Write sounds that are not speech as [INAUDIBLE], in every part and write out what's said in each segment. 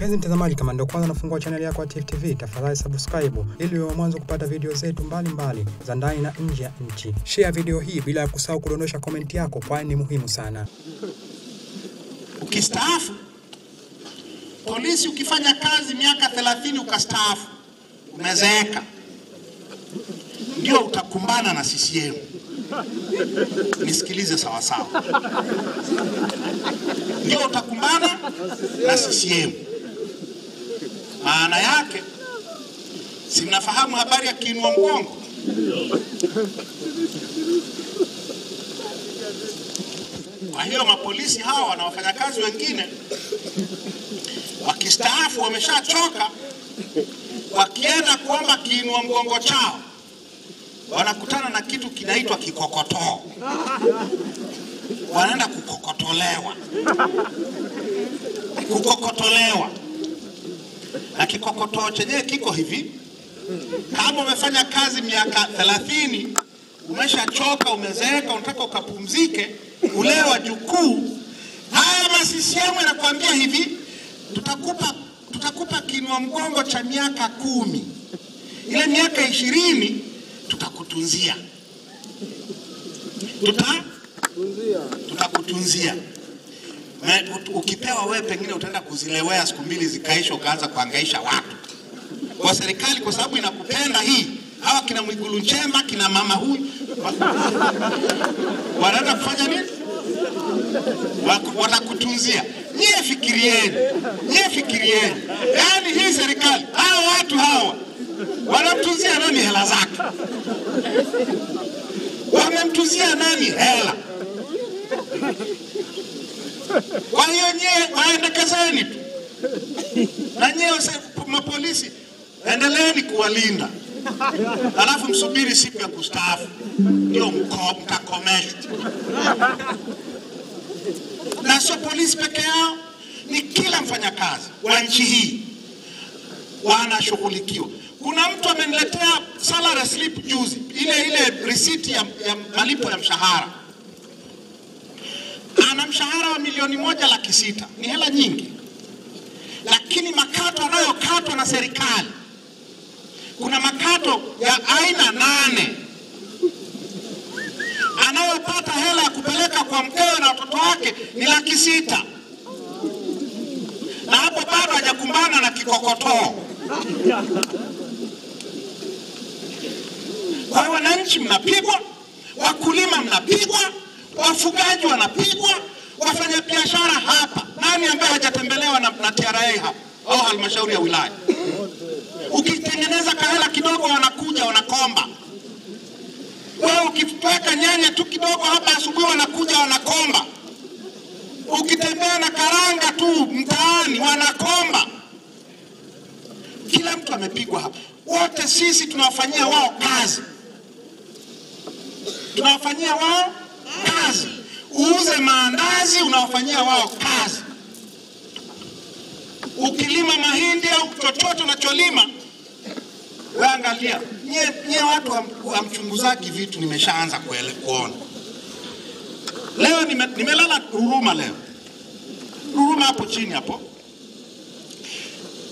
Mpenzi mtazamaji, kama ndio kwanza nafungua chaneli yako ya Tifu TV, tafadhali subscribe ili uwe wa mwanzo kupata video zetu mbalimbali za ndani na nje ya nchi. Share video hii bila ya kusahau kudondosha komenti yako, kwani ni muhimu sana. Ukistaafu polisi, ukifanya kazi miaka 30 ukastaafu, umezeeka, ndio utakumbana na CCM. Nisikilize sawasawa, sawa, ndio utakumbana na CCM. Maana yake si mnafahamu habari ya kiinua mgongo? Kwa hiyo mapolisi hawa na wafanyakazi wengine wakistaafu, wameshachoka, wakienda kuomba kiinua mgongo chao wanakutana na kitu kinaitwa kikokotoo, wanaenda kukokotolewa, kukokotolewa. Na kikokotoo chenyewe kiko hivi, kama umefanya kazi miaka thelathini, umeshachoka, umezeeka, unataka ukapumzike, ulewa jukuu, haya masisiemu yanakuambia hivi, tutakupa tutakupa kinua mgongo cha miaka kumi, ile miaka ishirini tutakutunzia. Tuta ukipewa wewe, pengine utaenda kuzilewea siku mbili zikaisha, ukaanza kuhangaisha watu kwa serikali, kwa sababu inakupenda hii. Hawa kina Mwigulu Nchemba kina mama huyu wanaenda kufanya nini? Watakutunzia. Nyie fikirieni, nyie fikirieni, yaani hii serikali, hawa watu hawa wanamtunzia nani hela zake? Wamemtunzia nani hela? Kwa hiyo nyie waendekezeni tu, na nyie mapolisi endeleeni kuwalinda, alafu msubiri siku ya kustaafu ndio mtakomeshwa. Na sio polisi peke yao, ni kila mfanyakazi wa nchi hii wanashughulikiwa. Kuna mtu ameniletea salary slip juzi, ile ile risiti ya, ya malipo ya mshahara. Ana mshahara wa milioni moja laki sita, ni hela nyingi, lakini makato anayokatwa na serikali, kuna makato ya aina nane. Anayopata hela ya kupeleka kwa mkewe na watoto wake ni laki sita, na hapo bado hajakumbana na kikokotoo. Kwa wananchi mnapigwa, wakulima mnapigwa, wafugaji wanapigwa, wafanyabiashara hapa. Nani ambaye hajatembelewa na, na TRA hapa au halmashauri ya wilaya? Ukitengeneza kahela kidogo, wanakuja wanakomba. Wewe ukiweka nyanya tu kidogo hapa asubuhi, wanakuja wanakomba. Ukitembea na karanga tu mtaani, wanakomba. Kila mtu amepigwa hapa. Wote sisi tunawafanyia wao kazi tunawafanyia wao kazi. Uuze maandazi, unawafanyia wao kazi. Ukilima mahindi au chochote unacholima, wewe angalia, nyie nyie watu hamchunguzaki vitu. Nimeshaanza kuona leo, nime, nimelala Ruruma leo, Ruruma hapo chini hapo.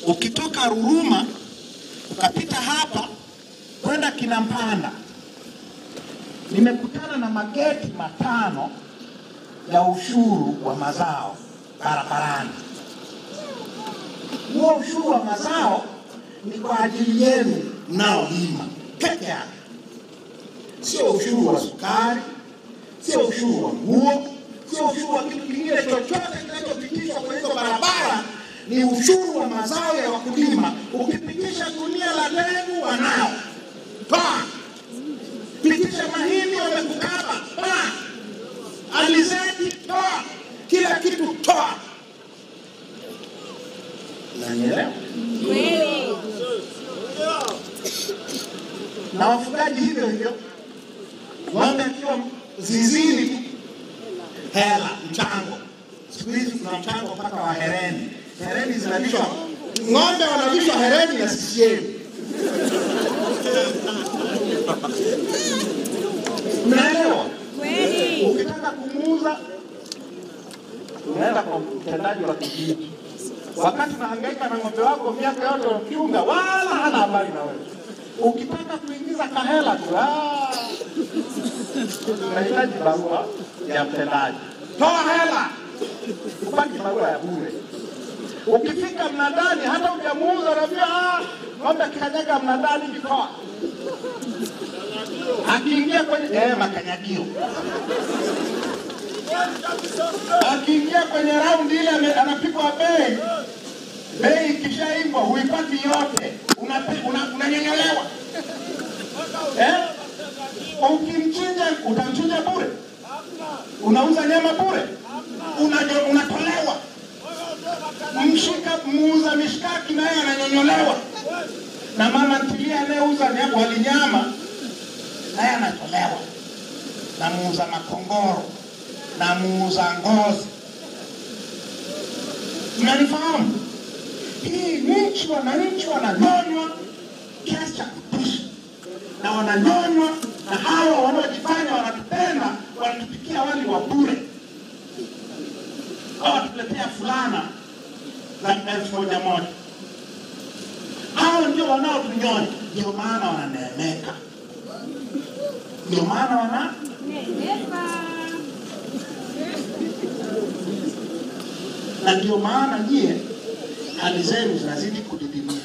Ukitoka Ruruma ukapita hapa kwenda Kinampanda nimekutana na mageti matano ya ushuru wa mazao barabarani. Huo ushuru wa mazao ni kwa ajili yenu mnaolima peke yake, sio ushuru wa sukari, sio ushuru wa nguo, sio ushuru wa kitu kingine chochote kinachopitishwa kwa hizo barabara. Ni ushuru wa mazao ya wakulima. Ukipitisha gunia la dengu, wanao pitisha mahindi wamekukaba, toa toa kila kitu, toa. Nanielewa? Na wafugaji hivyo hivyo, ng'ombe zizini hela mchango. Siku hizi kuna mchango mpaka wa hereni, hereni zinalishwa, ng'ombe wanalishwa hereni na CCM. Ukitaka kumuuza. Unaenda kwa mtendaji wa kijiji, wakati unahangaika na ng'ombe wako miaka yote ukiunga, wala hana habari na wewe. Ukitaka kuingiza kahela tu, ah, unahitaji barua ya mtendaji, toa hela. Upati barua ya bure. Ukifika mnadani, hata ujamuuza, unaambia ah, ng'ombe kikanyaga mnadani vikoa, akiingia kwenye eh, makanyagio. Akiingia kwenye raundi ile anapigwa bei, bei ikishaimbwa huipati yote, unanyenyelewa una- unanyonyolewa eh? Ukimchinja utamchinja bure, unauza nyama bure, unatolewa. Mshika muuza mishkaki naye ananyonyolewa, na mama ntilia anayeuza walinyama wali nyama naye anatolewa, na muuza makongoro na muuza ngozi. Mnanifahamu? Hii nchi, wananchi wananyonywa kiasi cha kutisha, na wananyonywa na hawa wanaojifanya wanatupenda, wanatupikia wali wa bure, au watuletea fulana za elfu moja moja. Hao ndio wanaotunyonya, ndio maana wananeemeka, ndio maana wana na ndio maana nyie hali zenu zinazidi kudidimia,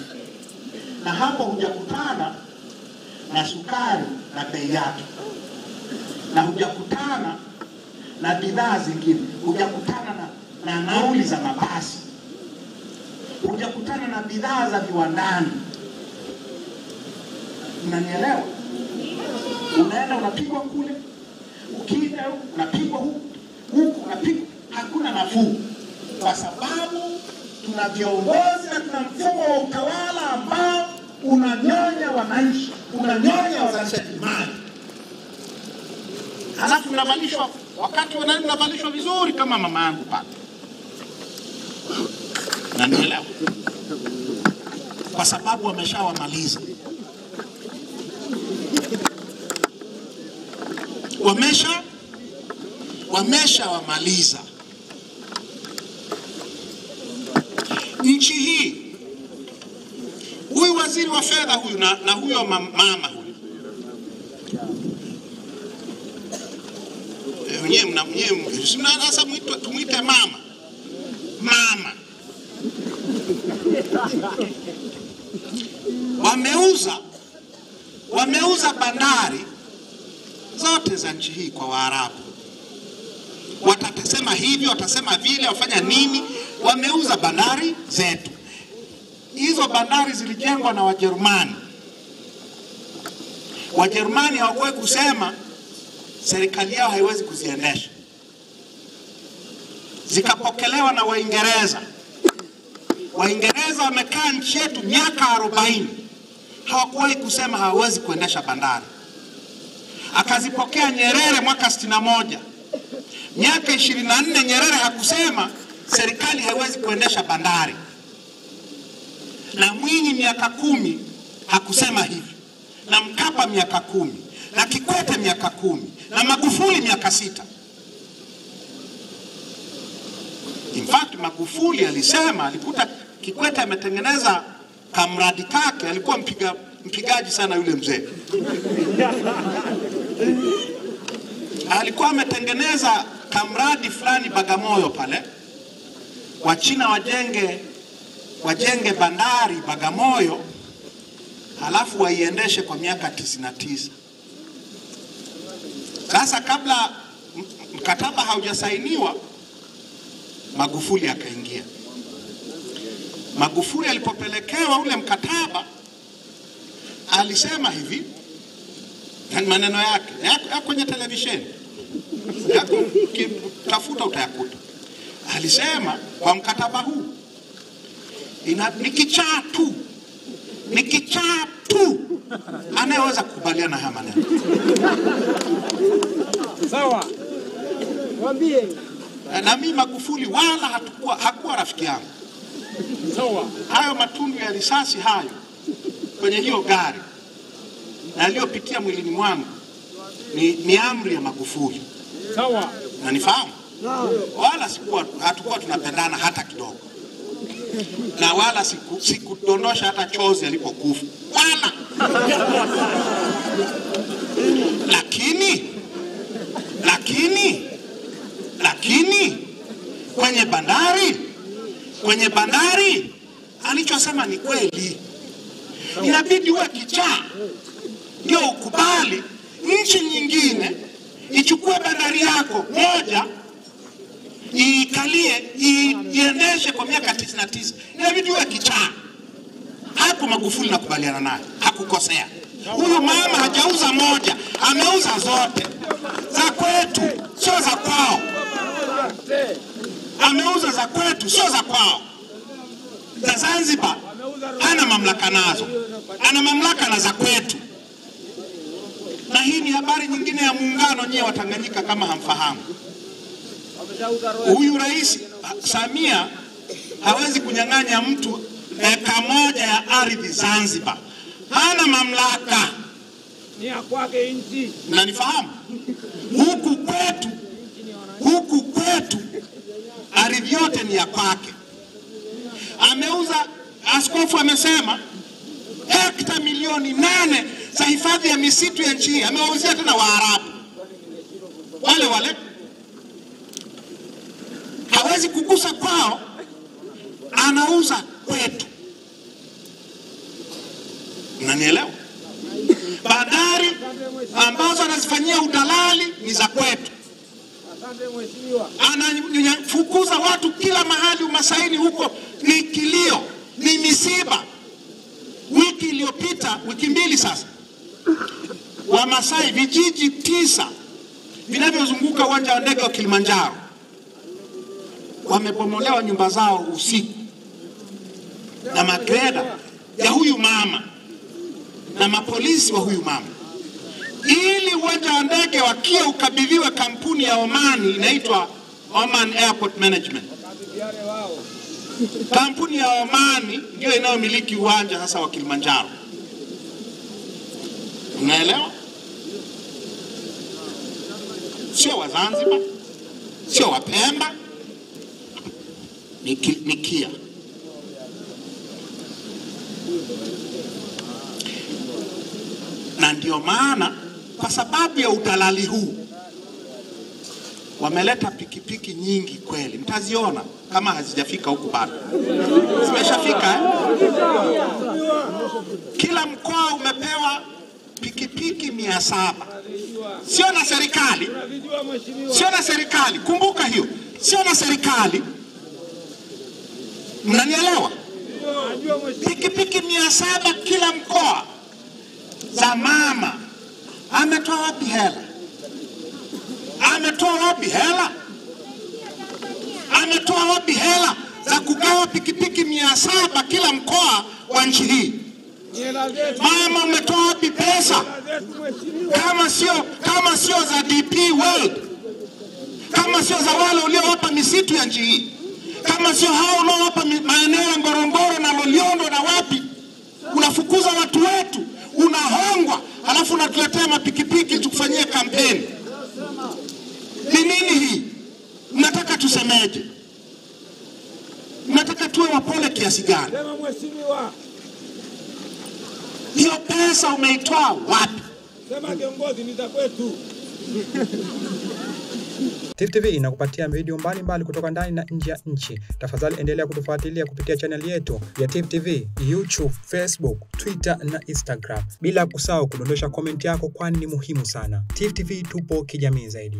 na hapo hujakutana na sukari na bei yake, na hujakutana na bidhaa zingine, hujakutana na, na nauli za mabasi, hujakutana na bidhaa za viwandani. Mnanielewa? Unaenda unapigwa kule, ukienda unapigwa huku, huku unapigwa, hakuna nafuu. Kwa sababu tuna viongozi na tuna mfumo wa utawala ambao unanyonya wananchi, unanyonya wazalishaji mali, halafu mnavalishwa wakati wanani, mnavalishwa vizuri? Kama mama yangu pale, nanielewa, kwa sababu wameshawamaliza, wamesha wameshawamaliza. nchi hii, huyu waziri wa fedha huyu na, na huyo mam- mama huyu. Eh, mwenyewe tumwite mama. Mama, wameuza wameuza bandari zote za nchi hii kwa Waarabu watasema hivyo watasema vile, wafanya nini? Wameuza bandari zetu. Hizo bandari zilijengwa na Wajerumani. Wajerumani hawakuwahi kusema serikali yao haiwezi kuziendesha, zikapokelewa na Waingereza. Waingereza wamekaa nchi yetu miaka arobaini, hawakuwahi kusema hawawezi kuendesha bandari. Akazipokea Nyerere mwaka sitini na moja. Miaka ishirini na nne Nyerere hakusema serikali haiwezi kuendesha bandari, na Mwinyi miaka kumi hakusema hivi, na Mkapa miaka kumi, na Kikwete miaka kumi, na Magufuli miaka sita. In fact Magufuli alisema, alikuta Kikwete ametengeneza kamradi kake, alikuwa mpiga, mpigaji sana yule mzee alikuwa ametengeneza kamradi fulani Bagamoyo pale, Wachina wajenge wajenge bandari Bagamoyo, halafu waiendeshe kwa miaka tisini tisa. Sasa kabla mkataba haujasainiwa, Magufuli akaingia. Magufuli alipopelekewa ule mkataba alisema hivi, yani maneno yake. Yako yako kwenye televisheni. Yako, ukitafuta utayakuta. Alisema kwa mkataba huu. Ina, ni kichaa tu, ni kichaa tu. Anayeweza kukubaliana haya maneno. Sawa, mwambie. Na mimi Magufuli wala hatukuwa, hakuwa rafiki yangu. Sawa, Hayo matundu ya risasi hayo kwenye hiyo gari na aliyopitia mwilini mwangu ni, ni amri ya Magufuli. Sawa, na nifahamu, wala sikuwa, hatukuwa tunapendana hata kidogo. na wala siku- sikudondosha hata chozi alipokufa. Wala. Lakini lakini lakini kwenye bandari kwenye bandari alichosema ni kweli. Inabidi uwe kichaa ndio ukubali nchi nyingine ichukue bandari yako moja iikalie iendeshe kwa miaka 99 inabidi uwe kichaa hapo magufuli nakubaliana naye hakukosea. Huyu mama hajauza moja ameuza zote. Za kwetu sio za kwao. Ameuza za kwetu sio za kwao. Za zanzibar hana mamlaka nazo. Ana mamlaka na za kwetu na hii ni habari nyingine ya muungano nyewe watanganyika kama hamfahamu huyu rais Samia hawezi kunyang'anya mtu eka moja ya ardhi Zanzibar, hana mamlaka. Ni ya kwake nchi. Mnanifahamu? Huku kwetu, huku kwetu ardhi yote ni ya kwake. Ameuza, askofu amesema hekta milioni nane za hifadhi ya misitu ya nchi hii, amewauzia tena Waarabu. Wale wale. Hawezi kugusa kwao, anauza kwetu. nanielewa Bandari ambazo anazifanyia udalali ni za kwetu, anafukuza watu kila mahali umasaini huko, ni kilio, ni misiba. Wiki iliyopita, wiki mbili sasa, Wamasai vijiji tisa vinavyozunguka uwanja wa ndege wa Kilimanjaro wamebomolewa nyumba zao usiku na magreda ya huyu mama na mapolisi wa huyu mama, ili uwanja wa ndege wakiwa ukabidhiwe kampuni ya Omani inaitwa Oman Airport Management. Kampuni ya Omani ndiyo inayomiliki uwanja sasa wa Kilimanjaro. Unaelewa? Sio wa Zanzibar, sio wa Pemba, ni, ki, ni KIA. Na ndio maana kwa sababu ya udalali huu wameleta pikipiki nyingi kweli, mtaziona kama hazijafika huku bado, zimeshafika eh? Kila mkoa umepewa pikipiki mia saba, sio na serikali, sio na serikali. Kumbuka hiyo, sio na serikali. Mnanielewa? Pikipiki mia saba kila mkoa za mama. Ametoa wapi hela? Ametoa wapi hela? Ametoa wapi hela za kugawa pikipiki mia saba kila mkoa wa nchi hii? Mama, umetoa wapi pesa kama sio kama sio za DP World, kama sio za wale uliowapa misitu ya nchi hii, kama sio hao unaowapa maeneo ya Ngorongoro na Loliondo na wapi, unafukuza watu wetu, unahongwa, alafu unatuletea mapikipiki tukufanyie kampeni. Ni nini hii? nataka tusemeje? nataka tuwe wapole kiasi gani? Hiyo pesa umeitoa wapi? Sema kiongozi ni za kwetu. [LAUGHS] Tifu TV inakupatia video mbalimbali kutoka ndani na nje ya nchi. Tafadhali endelea kutufuatilia kupitia chaneli yetu ya Tifu TV, YouTube, Facebook, Twitter na Instagram, bila kusahau kudondosha komenti yako, kwani ni muhimu sana. Tifu TV tupo kijamii zaidi.